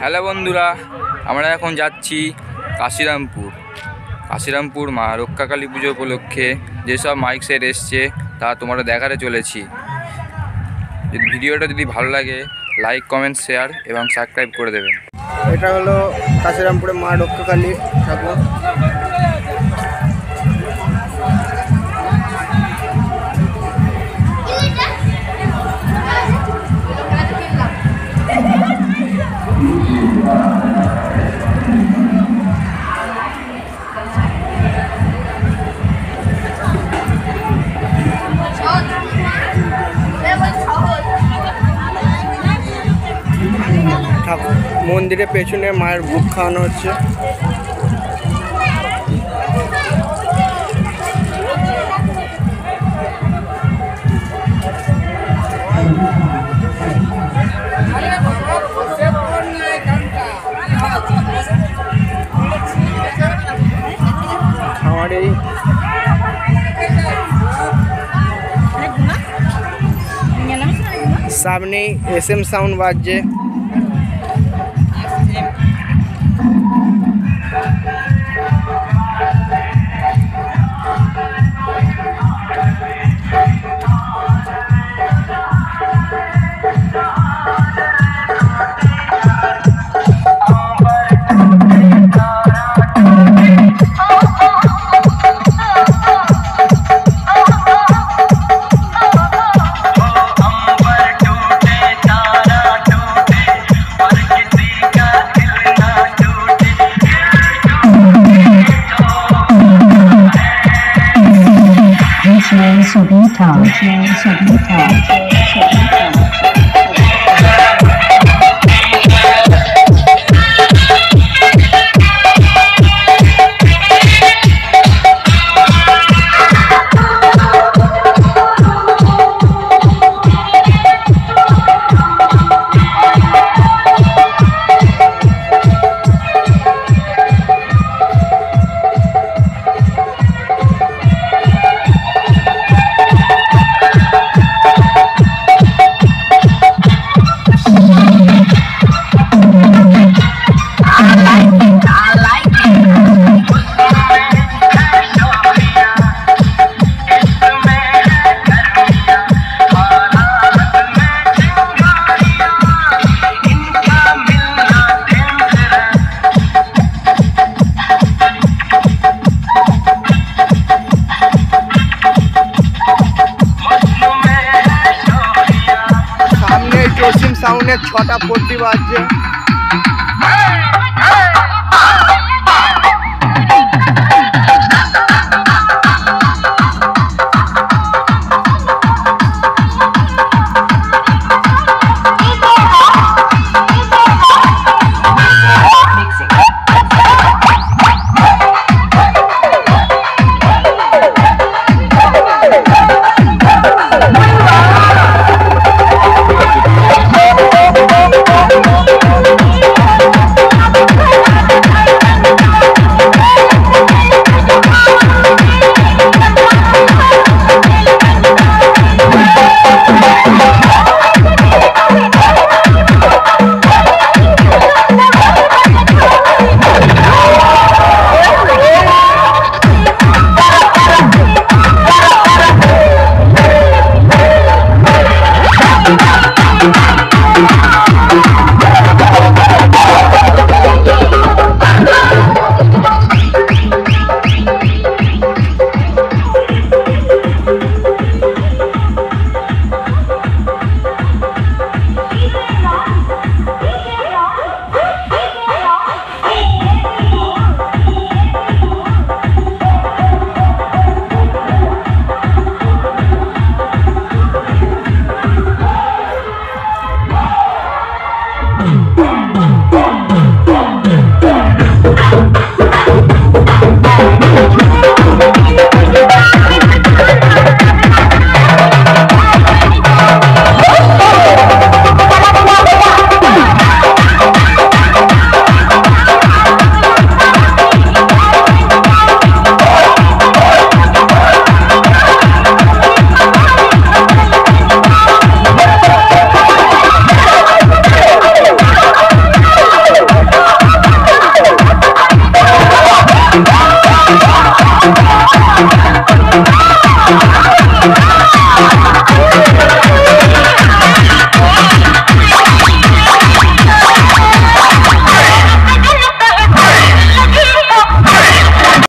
Hello বন্ধুরা, আমরা এখন যাচ্ছি কাশিরামপুর। কাশিরামপুর মা রক্ষাকালী পুজো উপলক্ষে যেসব মাইক সেট এসছে, তা তোমরা দেখাতে চলেছি। ভিডিওটা যদি ভালো লাগে লাইক কমেন্ট শেয়ার এবং সাবস্ক্রাইব করে দেবেন। এটা হলো কাশিরামপুরে মা রক্ষাকালী ঠাকুর। মন্দিরের পেছনে মায়ের ভোগ খাওয়ানো হচ্ছে আমার এই সামনেই এস এম সাউন্ড বাজছে 小冰糖，小冰糖，小冰糖。সাউন্ডের ছটা পোলট্রি বাজছে। Bye.